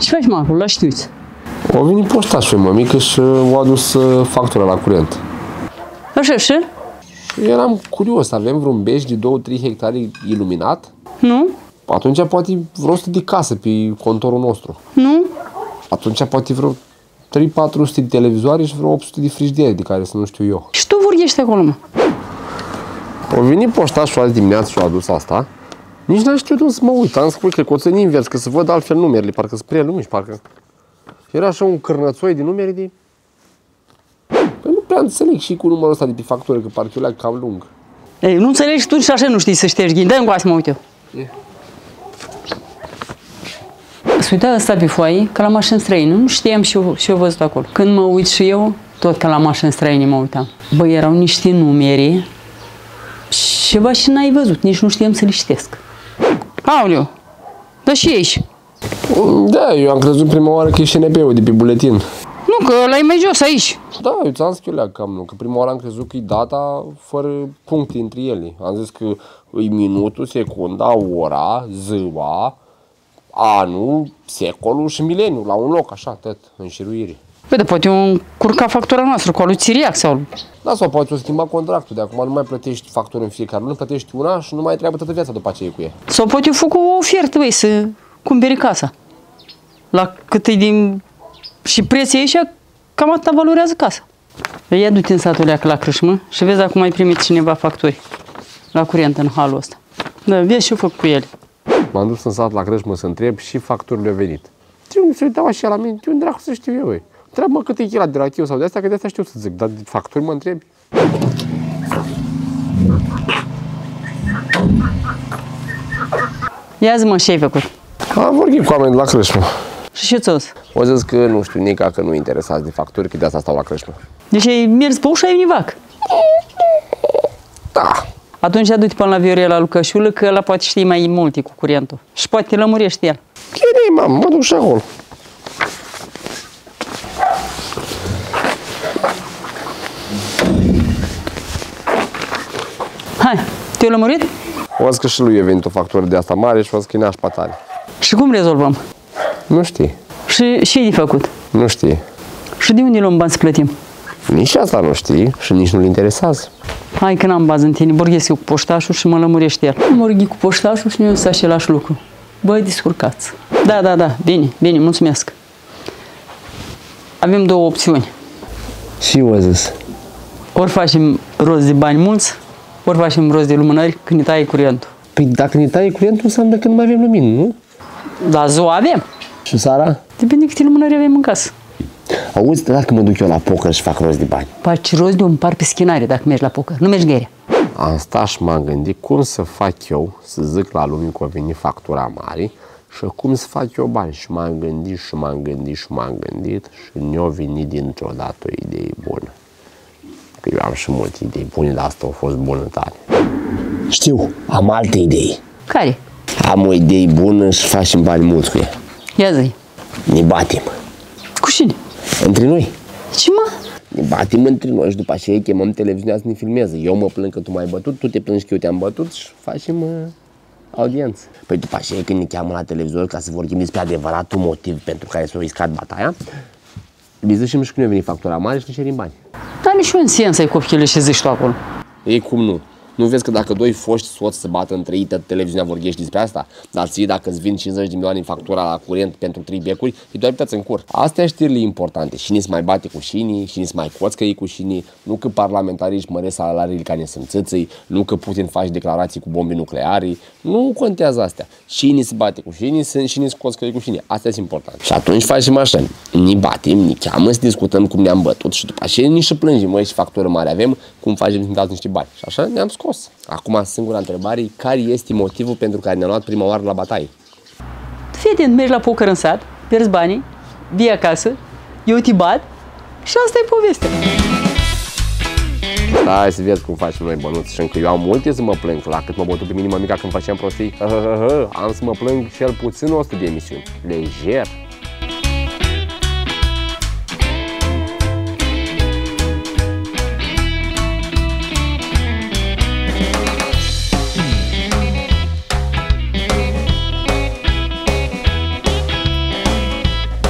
Ce faci, mă, acolo, la știuți? O venit poștașul mămică și o adus uh, factura la curent. Așa, și? Și eram curios, avem vreun beci de 2-3 hectare iluminat? Nu? Atunci poate vreo 100 de casă pe contorul nostru. Nu? Atunci poate vreo 3-400 de televizoare și vreo 800 de frigidiere de care să nu știu eu. Și tu vorbești acolo, mă. O venit poștașul azi dimineață și a adus asta. Nici n-am știut unde să mă uit. Am spus că coțăni invers, că să văd altfel numerele, parcă sunt prea lungi, parcă. Era așa un cârnățoi de numere de... Păi nu prea înțeleg și cu numărul ăsta de pe factură, că parcă eu cam lung. Ei, nu înțelegi tu și așa nu știi să ștergi ghini. Dă-mi să mă uit eu. E. Să uita asta pe foaie, ca la mașini străine. Nu știam și eu, și eu văzut acolo. Când mă uit și eu, tot ca la mașini străine mă uitam. Băi, erau niște numere și ceva și n-ai văzut, nici nu știam să le citesc. Aoleu, da și aici. Da, eu am crezut prima oară că e SNP-ul de pe buletin. Nu, că ăla e mai jos aici. Da, eu ți-am zis că eu le cam nu, că prima oară am crezut că e data fără puncte între ele. Am zis că e minutul, secunda, ora, ziua, anul, secolul și mileniul, la un loc, așa, tot, în șiruire. Păi, de poate un curca factura noastră cu alu țiriac sau... Da, sau poate o schimba contractul, de acum nu mai plătești factură în fiecare lună, plătești una și nu mai trebuie toată viața după aceea cu ea. Sau poate eu fac o ofertă, băi, să cumperi casa. La cât e din... Și prețul aici, cam atâta valorează casa. Păi Ia du-te în satul ăla la crâșmă și vezi dacă mai primit cineva facturi la curent în halul ăsta. Da, vezi ce eu fac cu ele. M-am dus în sat la crășmă să întreb și facturile au venit. De unde se uitau așa la mine? De unde dracu să știu eu, ei? Întreabă-mă cât e chila de rachiu sau de asta, că de asta știu să zic, dar de facturi mă întrebi. Ia zi mă, ce ai făcut? Am vorbit cu oameni de la crășmă. Și ce ți O zis că nu știu, nica că nu interesați de facturi, că de asta stau la crășmă. Deci ai mers pe ușa, ai univac. Da. Atunci adu-te până la Viorela Lucășulă, că ăla poate știi mai multe cu curentul. Și poate te lămurește el. Bine, mamă, mă duc și acolo. Hai, te-ai lămurit? O zis că și lui a venit o factură de asta mare și o zis că e nașpa tare. Și cum rezolvăm? Nu știi, Și ce e de făcut? nu știi. Și de unde luăm bani să plătim? Nici asta nu știi și nici nu-l interesează. Hai că n-am bază în tine, vorbesc eu cu poștașul și mă lămurește el. Mă rughi cu poștașul și nu să același lucru. Băi, descurcați. Da, da, da, bine, bine, mulțumesc. Avem două opțiuni. Și eu a zis. Ori facem rost de bani mulți, ori facem rost de lumânări când ne taie curentul. Păi dacă ne taie curentul înseamnă că nu mai avem lumină, nu? La ziua avem. Și Sara? Depinde câte lumânări avem în casă. Auzi, dacă mă duc eu la poker și fac rost de bani. Faci rost de un par pe schinare dacă mergi la poker. Nu mergi gherea. Am stat și m-am gândit cum să fac eu să zic la lume că a venit factura mare și cum să fac eu bani. Și m-am gândit și m-am gândit și m-am gândit și ne-a venit dintr-o dată o idee bună. Că eu am și multe idei bune, dar asta a fost bună tare. Știu, am alte idei. Care? Am o idee bună și facem bani mulți cu ea. Ia zi. Ne batem. Cu cine? Între noi. Ce mă? Ne batem între noi și după aceea chemăm televiziunea să ne filmeze. Eu mă plâng că tu m-ai bătut, tu te plângi că eu te-am bătut și facem uh, audiență. Păi după aceea când ne cheamă la televizor ca să vorbim despre adevăratul motiv pentru care s-a riscat bataia, le zicem și când a venit factura mare și ne cerim bani. Dar nici un sens ai copchile și zici tu acolo. Ei, cum nu? Nu vezi că dacă doi foști soți se bată între ei, tot televiziunea vorbești despre asta? Dar ție dacă îți vin 50 de milioane în factura la curent pentru trei becuri, îi doar uitați în cur. Astea știrile importante. Cine se mai bate cu șinii, cine se mai coțcă ei cu șinii, nu că parlamentarii își măresc salariile ca nesâmțâții, nu că Putin face declarații cu bombe nucleare, nu contează astea. Cine se bate cu șinii, sunt cine se coțcă ei cu șinii. Astea sunt importante. Și atunci facem așa, ne batem, ne cheamă să discutăm cum ne-am bătut și după aceea ni și plângem, măi, și factură mare avem, cum facem să ne dați niște bani. Și așa ne-am scos. Acum, singura întrebare e care este motivul pentru care ne-am luat prima oară la bataie? Fii atent, mergi la poker în sat, pierzi banii, vii acasă, eu te bat și asta e povestea. Hai să vezi cum facem noi bănuți și încă eu am multe să mă plâng la cât mă bătu pe mine mămica când făceam prostii. Am să mă plâng cel puțin 100 de emisiuni. Lejer.